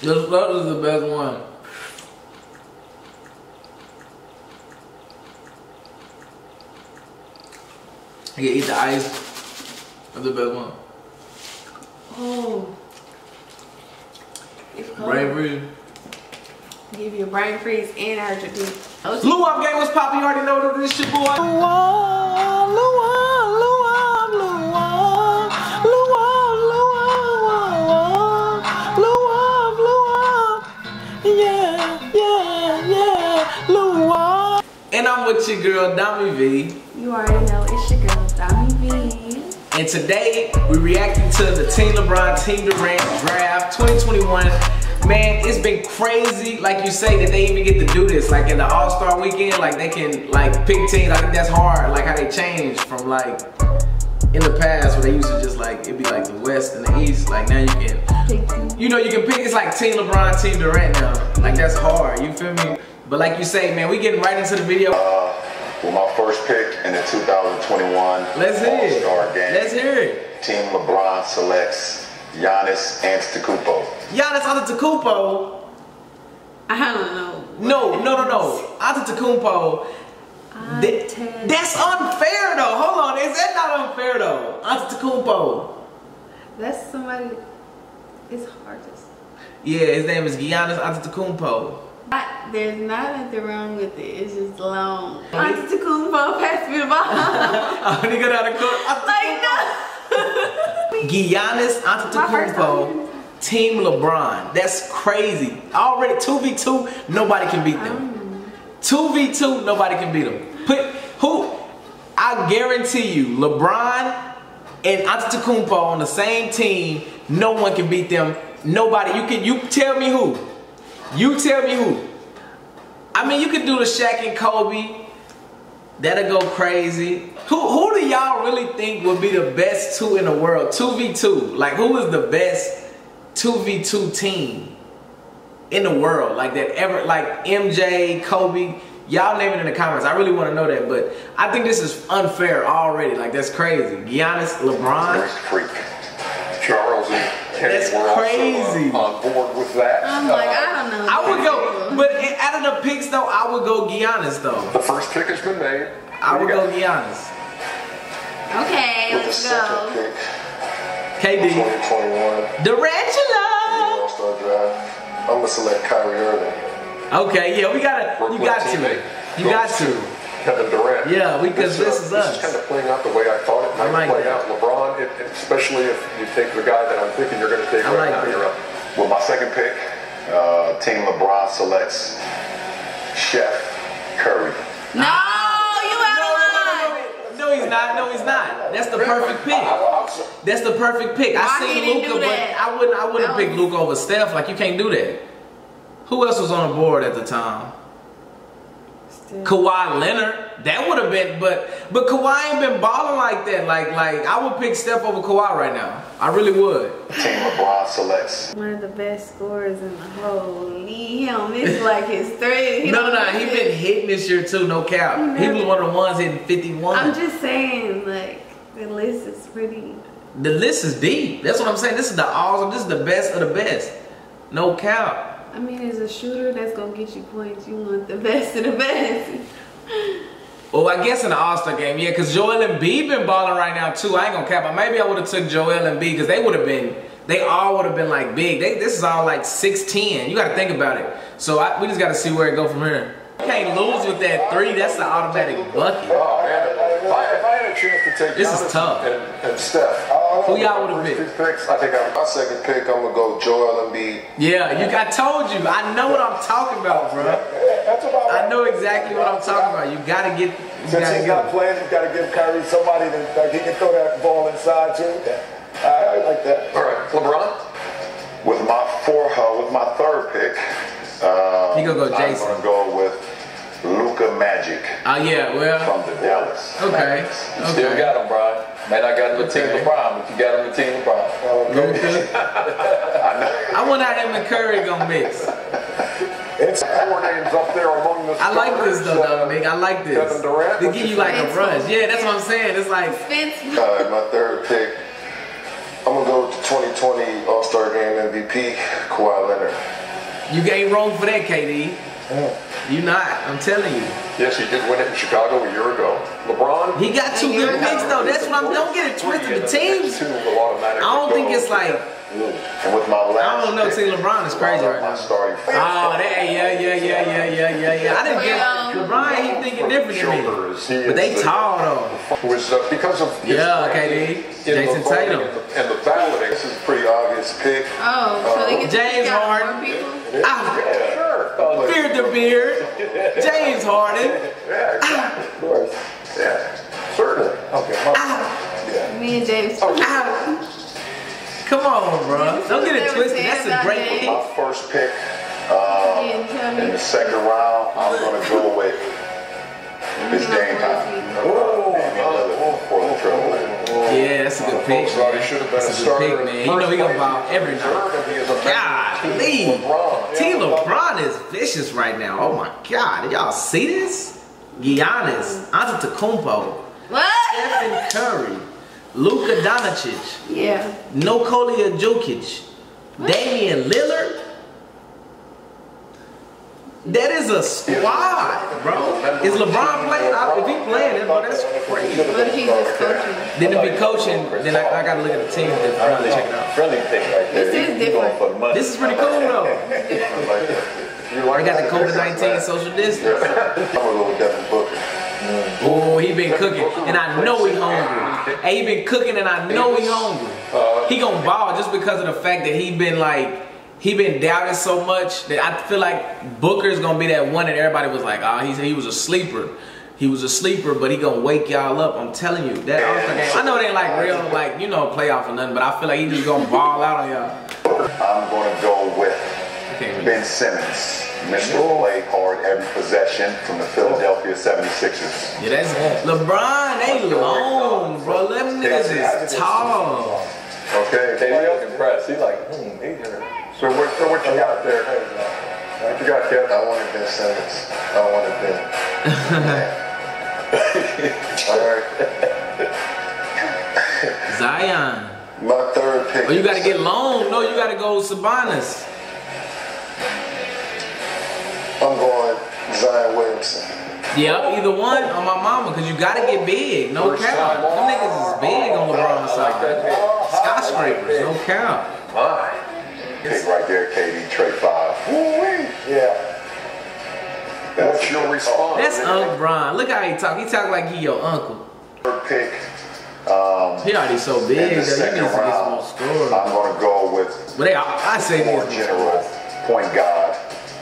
This that is the best one. You can eat the ice. That's the best one. Oh. It's cold. Brain freeze. Give you a brain freeze and hurt your teeth. Blue Luau game was popping. You already know that this shit boy. With your girl, Domi V. You already know it's your girl, Domi V. And today, we're reacting to the Team LeBron, Team Durant draft 2021. Man, it's been crazy, like you say, that they even get to do this. Like in the All-Star weekend, like they can like pick teams. I think that's hard, like how they changed from like in the past where they used to just like, it'd be like the West and the East. Like now you can, Pick you know, you can pick, it's like Team LeBron, Team Durant now. Like that's hard, you feel me? But like you say, man, we getting right into the video. Uh, with my first pick in the 2021 Let's hear it. All-Star game. Let's hear it. Team LeBron selects Giannis Antetokounmpo. Giannis Antetokounmpo. I don't know. No, no, no, no. Antetokounmpo. Th- that's unfair though. Hold on, is that not unfair though? Antetokounmpo. That's somebody. It's hard to say. Yeah, his name is Giannis Antetokounmpo. I- There's nothing wrong with it. It's just long. Antetokounmpo, pass me the ball. oh, he got out of court. like no. Giannis Antetokounmpo, Team LeBron. That's crazy. Already 2v2, nobody can beat them. 2v2, nobody can beat them. Put who? I guarantee you, LeBron and Antetokounmpo on the same team, no one can beat them. Nobody. You can. You tell me who. You tell me who. I mean, you could do the Shaq and Kobe. That'll go crazy. Who who do y'all really think would be the best two in the world? 2v2. Like who is the best 2v2 team in the world? Like that ever like MJ, Kobe. Y'all name it in the comments. I really want to know that, but I think this is unfair already. Like that's crazy. Giannis, LeBron. First freak. Charles and Kenny That's were crazy. also uh, on board with that. I'm like, Uh, I don't know. I would go, but out of the picks though, I would go Giannis though. The first pick has been made. I would go got? Giannis. Okay, With the let's second go. pick, KD. 2021 Durantula. All-Star draft, I'm gonna select Kyrie Irving. Okay, yeah, we gotta, you Brooklyn got to, teammate. you got to. Kevin Durant. Yeah, because this is uh, us. This is kind of playing out the way I thought it might like play that. out. LeBron, if, especially if you take the guy that I'm thinking you're going to take I right like now, that. you're up. With my second pick, uh, Team LeBron selects Chef Curry. No, you out No, of no, line. no, no, no, he's not. No, he's not. That's the perfect pick. That's the perfect pick. I Why he seen didn't Luka, but? I wouldn't. I wouldn't That pick was- Luka over Steph. Like you can't do that. Who else was on the board at the time? Still. Kawhi Leonard. That would have been, but but Kawhi ain't been balling like that. Like like I would pick Steph over Kawhi right now. I really would. Team LeBron selects One of the best scorers in the whole league. He don't miss like his three. He No, no, no. He miss been hitting this year too. No cap. He He was one of the ones hitting 51. I'm just saying, like the list is pretty. The list is deep. That's what I'm saying. This is the awesome. This is the best of the best. No cap. I mean, as a shooter, that's gonna get you points. You want the best of the best. Well, I guess in the All Star game, yeah, because Joel Embiid been balling right now too. I ain't gonna cap. But maybe I would have took Joel Embiid because they would have been. They all would have been like big. They, this is all like 6'10". You got to think about it. So I, we just got to see where it go from here. You can't lose with that three. That's the automatic bucket. Oh. If I, had a chance to take This is tough. And, and Steph, Who y'all would've first picked? Picks, I think I, my second pick, I'm gonna go Joel Embiid. Yeah, you. I told you. I know what I'm talking about, bro. That's about I know exactly what I'm talking about. You gotta get. You Since gotta he's not get. playing, you got to give Kyrie somebody that like, he can throw that ball inside too. I, I like that. All right, LeBron. With my four, uh, with my third pick, uh, He gonna go Jayson. I'm gonna go with Luka Magic Oh yeah, well. from the Dallas. Okay. Mavericks. Still got him, Brian. Man, I got him with Team Okay. LeBron, but you got him with Team LeBron. Luka. I I wonder how him and Curry gonna mix. It's Four names up there among the I like this though, starters, uh, Dominic. I like this. Kevin Durant. They give you like a rush. Yeah, that's what I'm saying. It's like Vince, Uh, my third pick, I'm gonna go with the 2020 All-Star Game MVP MVP, Kawhi Leonard. You ain't wrong for that, KD. You not. I'm telling you. Yes, he did win it in Chicago a year ago. LeBron. He got two good picks though. That's what I'm. Don't get it twisted. The teams. Two will automatically I don't think it's like. And with my last I don't know. See, LeBron is crazy right now. Oh, that yeah, yeah, yeah, yeah, yeah, yeah, yeah. I didn't get LeBron. He thinking different than me. But they uh, tall though. was uh, because of his Yeah, KD. Jayson Tatum. and the, and. This is a pretty obvious pick. Oh, so they get James pick out Harden. more people? Ah, Sure. beard to beard. James Harden. Yeah, exactly. Of course. Yeah, certainly. Okay. My, Me and James. Ah. Come on, bro. Don't get it twisted. That's a great pick. My first pick Yeah, tell in the second round, I'm going to go with Miss Dame Time. For the trouble. Yeah, that's a good pick. Folks thought he should have been That's a good starter. pick, man. the You know he gonna ball place. every night. Deserved, and he is a Golly. Team LeBron. LeBron is vicious right now. Oh my God. Did y'all see this? Giannis, Antetokounmpo, What? Stephen Curry, Luka Doncic, Yeah. Nikola Jokic, Damian Lillard. That is a squad, bro. Is LeBron playing? I- If he playing, bro, that's crazy. What if he's just coaching? Then if he coaching, then I, I gotta look at the team and really check it out. Friendly pick right there. This is You- you different. going for the money. This is pretty cool though. You like They got the? COVID 19 social distance. I'm going to go with Devin Booker. Oh, he been cooking, and I know he hungry. Hey, he been cooking, and I know he hungry. He gonna ball just because of the fact that he been like, he been doubted so much that I feel like Booker's gonna be that one that everybody was like, oh, he's, he was a sleeper. He was a sleeper, but he gonna wake y'all up. I'm telling you, that All-Star game. I know it ain't like real, like you know, playoff or nothing, but I feel like he just gonna ball out on y'all. I'm going to go with Okay, man. Ben Simmons. Mr. Play hard every possession from the Philadelphia 76ers. Yeah, that's LeBron. They long, bro. Them niggas is tall. Okay? KD was impressed. He's like, hmm, he's here. So what, so what you got there? What you got, Kev? I wanted Ben Simmons. I wanted Ben. All right. Zion. My third pick. Oh, you gotta get long. No, you gotta go Sabonis. I'm going Zion Williamson. Yeah, either one on my mama, cause you gotta get big. No First cap. Them niggas is big on LeBron's side. Skyscrapers, no cap. My. Pick right there, KD, Trey Five. yeah. What's your response? That's Uncle Bron. Look how he talk. He talk like he your uncle. Third pick. Um, he already so In big. the Though. You need second to get some more round. I'm going to go with But they, I, I say more this. general point guard,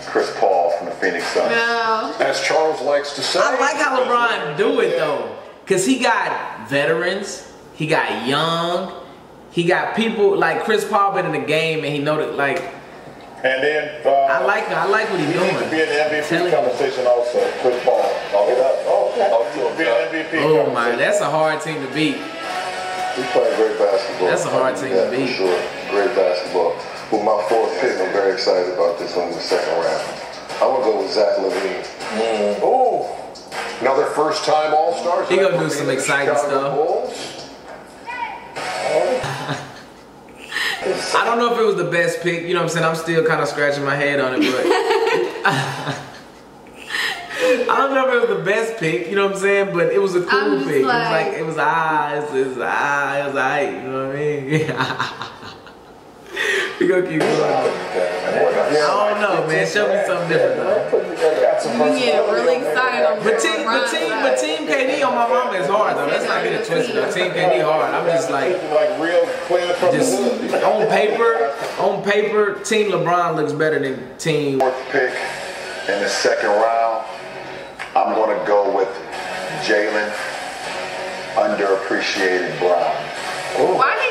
Chris Paul from the Phoenix Suns. No. As Charles likes to say. I like how LeBron do it though, cause he got veterans, he got young, he got people like Chris Paul been in the game and he know that like And then uh, I like I like what he he's needs to doing. be in the MVP Telling you. conversation also. Chris Paul. Oh, yeah. oh okay. Talk to him, Be an MVP Oh my, that's a hard team to beat. We playing great basketball. That's a hard team do to that for beat. Sure, great basketball. With my fourth pick, I'm very excited about this one in the second round. I'm gonna go with Zach LaVine. Oh, another first-time All-Stars. He gonna do some exciting Chicago stuff. Bulls. I don't know if it was the best pick, you know what I'm saying? I'm still kind of scratching my head on it, but I don't know if it was the best pick, you know what I'm saying? But it was a cool pick. it was like- like it was ah, it's, it's ah, it was alright, you know what I mean? we gonna keep going. I don't know, man. Show me something different though. Got some You get really excited on But team, but team, but team KD on my mama is hard though. Let's not get it twisted. Though. Team KD hard. I'm just like, like real just on paper, on paper, Team LeBron looks better than Team. Fourth pick in the second round, I'm gonna go with Jalen, underappreciated Brown. Why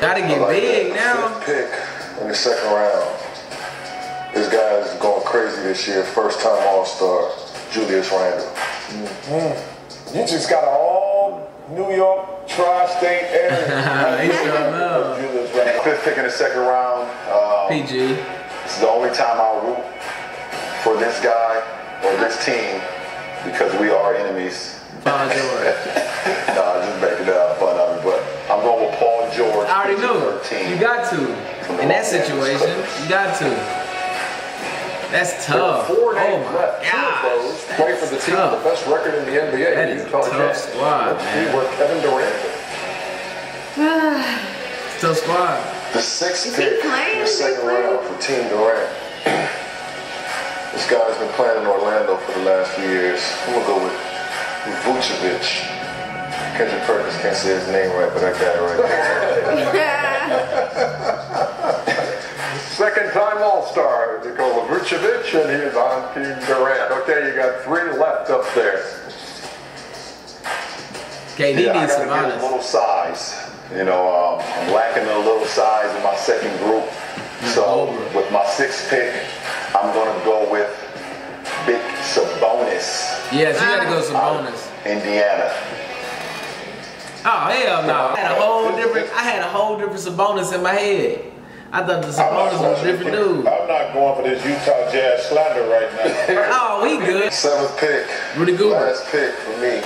Gotta get like big that. now. Fifth pick in the second round. This guy is going crazy this year. First time All Star, Julius Randle. You just got an all New York tri-state area. Sure. Julius Randle. Fifth pick in the second round. Um, PG. This is the only time I'll root for this guy or this team because we are enemies. Paul George. Nah, just making that fun it. But already know. PG-13. You got to. In that situation, you got to. That's tough. Four Oh names my left. Two of gosh. those play for the team with the tough. best record in the NBA. That is a Utah tough Jazz. squad, Let's see man. where Kevin Durant. It's a tough squad. The sixth Is pick in the second playing? round for Team Durant. This guy's been playing in Orlando for the last few years. I'm gonna go with Vucevic. Kendrick Perkins can't say his name right, but I got it right. Second time All-Star, Nikola Vucevic, and he is on Team Durant. Okay, you got three left up there. KD Yeah, needs gotta some get a little size. You know, um, I'm lacking a little size in my second group. So Over. with my sixth pick, I'm gonna go with Big Sabonis, Yes, you gotta go Sabonis. Indiana. Oh hell no! I had a whole different. I had a whole different Sabonis in my head. I thought the Sabonis was a different dude. I'm not going for this Utah Jazz slander right now. Oh, we good. Seventh pick. Rudy Gobert. Last pick for me.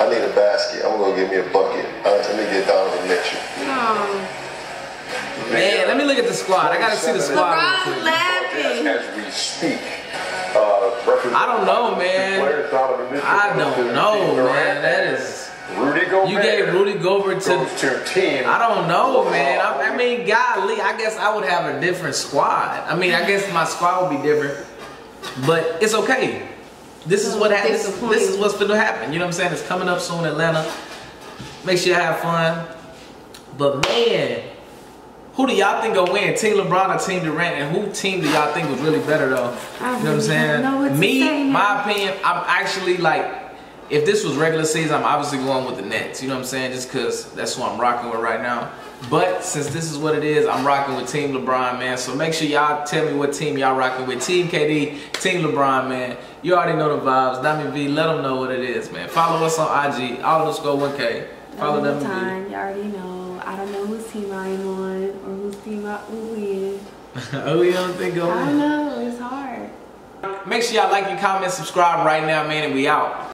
I need a basket. I'm gonna give me a bucket. Uh, let me get Donovan Mitchell. No. Man, let me look at the squad. I gotta see the squad LeBron laughing. As we speak, uh, I don't know, man. Players, Donovan Mitchell I don't know, man. That and is. Rudy Gobert. You gave Rudy Gobert to. goes to Team. I don't know, man. I, I mean, golly, I guess I would have a different squad. I mean, I guess my squad would be different, but it's okay. This is what happens. This, this is what's gonna happen. You know what I'm saying? It's coming up soon, Atlanta. Make sure you have fun. But man, who do y'all think will win? Team LeBron or Team Durant? And who team do y'all think was really better though? I you know what I'm saying? know what to Me, say my opinion, I'm actually like, if this was regular season, I'm obviously going with the Nets. You know what I'm saying? Just because that's who I'm rocking with right now. But since this is what it is, I'm rocking with Team LeBron, man. So make sure y'all tell me what team y'all rocking with. Team KD, Team LeBron, man. You already know the vibes. Domi V, let them know what it is, man. Follow us on IG, all underscore 1K. Follow them. the time. You already know. I don't know whose team I am on or whose team I will win. oh, you don't think go I don't know. It's hard. Make sure y'all like and comment, subscribe right now, man, and we out.